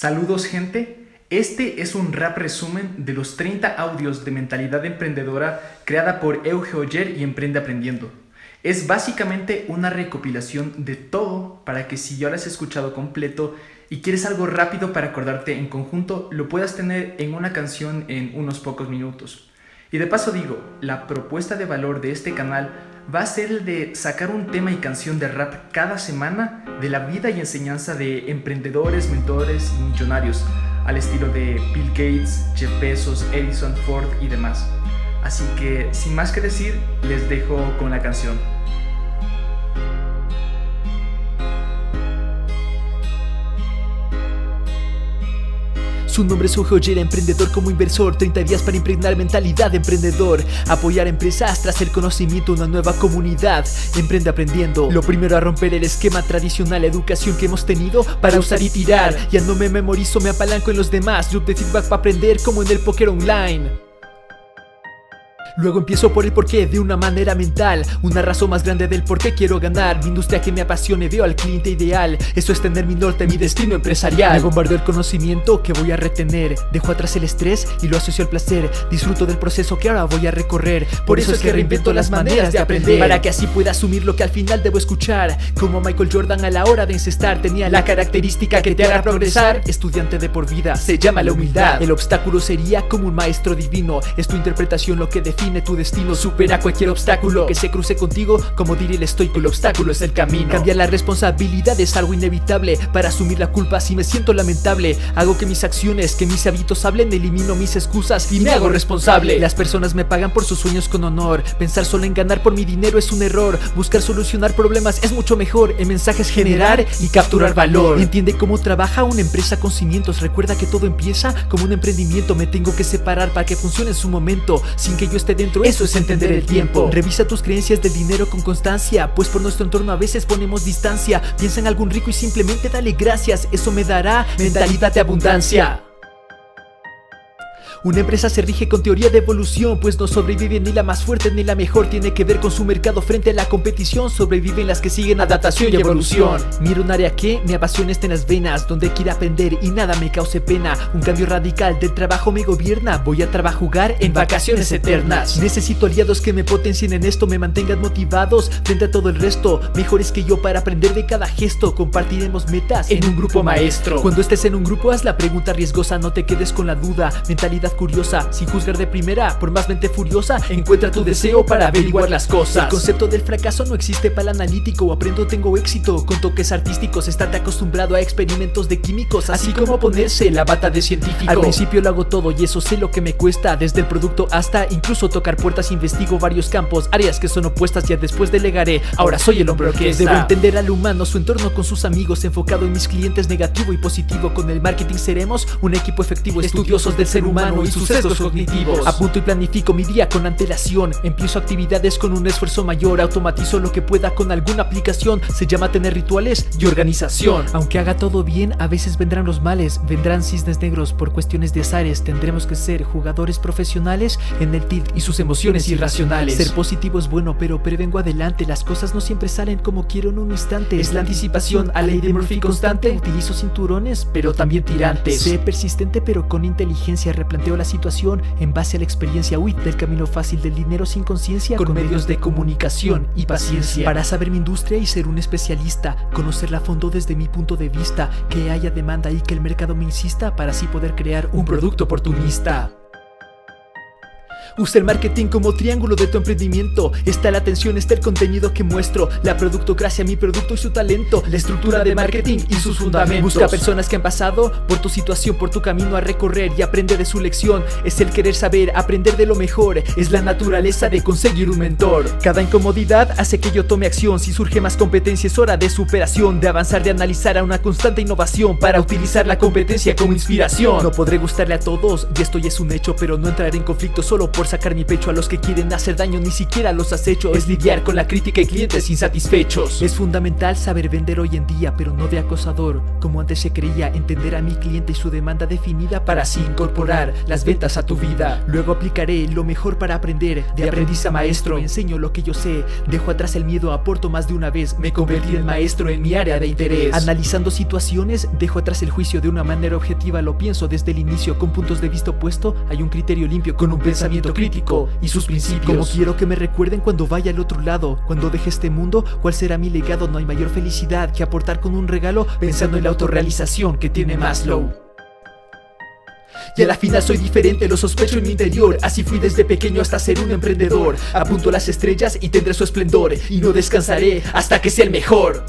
Saludos gente, este es un rap resumen de los 30 audios de mentalidad emprendedora creada por Euge Oyer y Emprende Aprendiendo. Es básicamente una recopilación de todo para que si ya lo has escuchado completo y quieres algo rápido para acordarte en conjunto, lo puedas tener en una canción en unos pocos minutos. Y de paso digo, la propuesta de valor de este canal va a ser el de sacar un tema y canción de rap cada semana de la vida y enseñanza de emprendedores, mentores y millonarios, al estilo de Bill Gates, Jeff Bezos, Edison, Ford y demás. Así que, sin más que decir, les dejo con la canción. Su nombre es joyera, emprendedor como inversor. 30 días para impregnar mentalidad de emprendedor. Apoyar empresas tras el conocimiento Una nueva comunidad. Emprende aprendiendo. Lo primero a romper el esquema tradicional Educación que hemos tenido para usar y tirar. Ya no me memorizo, me apalanco en los demás. Loop de feedback para aprender como en el póker online Luego empiezo por el porqué de una manera mental Una razón más grande del por qué quiero ganar Mi industria que me apasione, veo al cliente ideal Eso es tener mi norte, mi destino empresarial. Me bombardeo el conocimiento que voy a retener Dejo atrás el estrés y lo asocio al placer Disfruto del proceso que ahora voy a recorrer Por eso es que reinvento las maneras de aprender. Para que así pueda asumir lo que al final debo escuchar Como Michael Jordan a la hora de encestar Tenía la característica que te hará progresar Estudiante de por vida, se llama la humildad. El obstáculo sería como un maestro divino Es tu interpretación lo que define tu destino Supera cualquier obstáculo que se cruce contigo. Como diría el estoico, el obstáculo es el camino. Cambiar la responsabilidad es algo inevitable. Para asumir la culpa si me siento lamentable Hago que mis acciones, que mis hábitos hablen Elimino mis excusas y me hago responsable. Las personas me pagan por sus sueños con honor. Pensar solo en ganar por mi dinero es un error. Buscar solucionar problemas es mucho mejor. El mensaje es generar y capturar valor. Entiende cómo trabaja una empresa con cimientos. Recuerda que todo empieza como un emprendimiento. Me tengo que separar para que funcione en su momento Sin que yo esté dentro, eso es entender el tiempo. Revisa tus creencias del dinero con constancia, pues por nuestro entorno a veces ponemos distancia. Piensa en algún rico y simplemente dale gracias, eso me dará mentalidad de abundancia. Una empresa se rige con teoría de evolución, pues no sobrevive ni la más fuerte ni la mejor. Tiene que ver con su mercado frente a la competición. Sobreviven las que siguen adaptación y evolución. Miro un área que me apasiona en las venas, donde quiero aprender y nada me cause pena. Un cambio radical del trabajo me gobierna. Voy a trabajar en vacaciones eternas. Necesito aliados que me potencien en esto, me mantengan motivados frente a todo el resto. Mejores que yo para aprender de cada gesto. Compartiremos metas en un grupo maestro. Cuando estés en un grupo, haz la pregunta riesgosa, no te quedes con la duda. Mentalidad curiosa, sin juzgar de primera, por más mente furiosa, encuentra tu deseo para averiguar las cosas. El concepto del fracaso no existe para el analítico, aprendo tengo éxito, con toques artísticos, estate acostumbrado a experimentos de químicos, así como ponerse la bata de científico. Al principio lo hago todo y eso sé lo que me cuesta, desde el producto hasta incluso tocar puertas, investigo varios campos, áreas que son opuestas, ya después delegaré, ahora soy el hombre orquesta. Debo entender al humano, su entorno con sus amigos, enfocado en mis clientes negativo y positivo, con el marketing seremos un equipo efectivo, estudiosos del ser humano y sus sesgos cognitivos. Apunto y planifico mi día con antelación. Empiezo actividades con un esfuerzo mayor. Automatizo lo que pueda con alguna aplicación. Se llama tener rituales y organización. Aunque haga todo bien, a veces vendrán los males. Vendrán cisnes negros por cuestiones de azares. Tendremos que ser jugadores profesionales en el TID y sus emociones irracionales. Ser positivo es bueno, pero prevengo adelante. Las cosas no siempre salen como quiero en un instante. Es la anticipación a ley de Murphy constante. Utilizo cinturones, pero también tirantes. Sé persistente, pero con inteligencia. Replanteo la situación en base a la experiencia huid del camino fácil del dinero sin conciencia con medios de comunicación y paciencia para saber mi industria y ser un especialista, conocerla a fondo desde mi punto de vista, que haya demanda y que el mercado me insista para así poder crear un producto oportunista. Usa el marketing como triángulo de tu emprendimiento. Está la atención, está el contenido que muestro. La productocracia, mi producto y su talento. La estructura de marketing y sus fundamentos. Busca personas que han pasado por tu situación, por tu camino a recorrer y aprende de su lección. Es el querer saber, aprender de lo mejor. Es la naturaleza de conseguir un mentor. Cada incomodidad hace que yo tome acción. Si surge más competencia, es hora de superación. De avanzar, de analizar a una constante innovación. Para utilizar la competencia como inspiración. No podré gustarle a todos, y esto ya es un hecho, pero no entraré en conflicto solo por sacar mi pecho a los que quieren hacer daño, ni siquiera los has hecho. Es lidiar con la crítica y clientes insatisfechos. Es fundamental saber vender hoy en día, pero no de acosador. Como antes se creía, entender a mi cliente y su demanda definida para así incorporar las ventas a tu vida. Luego aplicaré lo mejor para aprender. De aprendiz a maestro, enseño lo que yo sé. Dejo atrás el miedo, aporto más de una vez. Me convertí en maestro en mi área de interés. Analizando situaciones, dejo atrás el juicio de una manera objetiva. Lo pienso desde el inicio con puntos de vista opuesto. Hay un criterio limpio con un pensamiento crítico y sus principios. Como quiero que me recuerden cuando vaya al otro lado. Cuando deje este mundo, ¿cuál será mi legado? No hay mayor felicidad que aportar con un regalo pensando en la autorrealización que tiene Maslow. Y a la final soy diferente, lo sospecho en mi interior Así fui desde pequeño hasta ser un emprendedor Apunto las estrellas y tendré su esplendor Y no descansaré hasta que sea el mejor